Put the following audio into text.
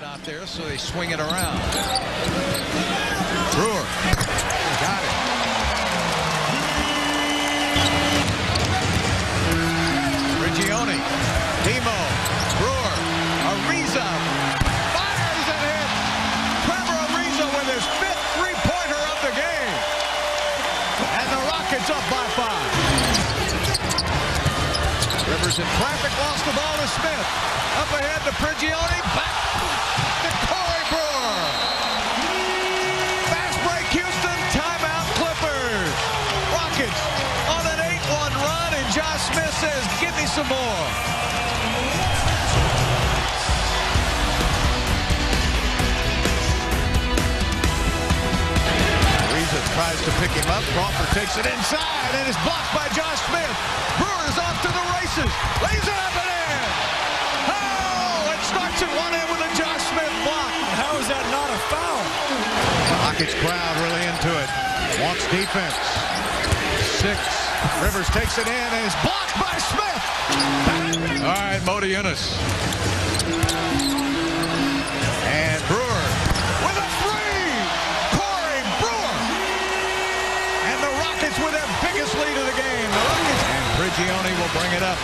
not there, so they swing it around. Brewer. Got it. Prigioni. Demo. Brewer. Ariza. Fires and hits. Trevor Ariza with his fifth three-pointer of the game. And the Rockets up by five. Rivers in traffic, lost the ball to Smith. Up ahead to Prigioni. Back Josh Smith says, give me some more. Ariza tries to pick him up. Crawford takes it inside and is blocked by Josh Smith. Brewer's off to the races. Lays it up and in. Oh, it starts at one end with a Josh Smith block. How is that not a foul? Rockets crowd really into it. Wants defense. Six. Rivers takes it in and is blocked by Smith. All right, Motiejunas. And Brewer with a three. Corey Brewer. And the Rockets with their biggest lead of the game. The Rockets and Prigioni will bring it up.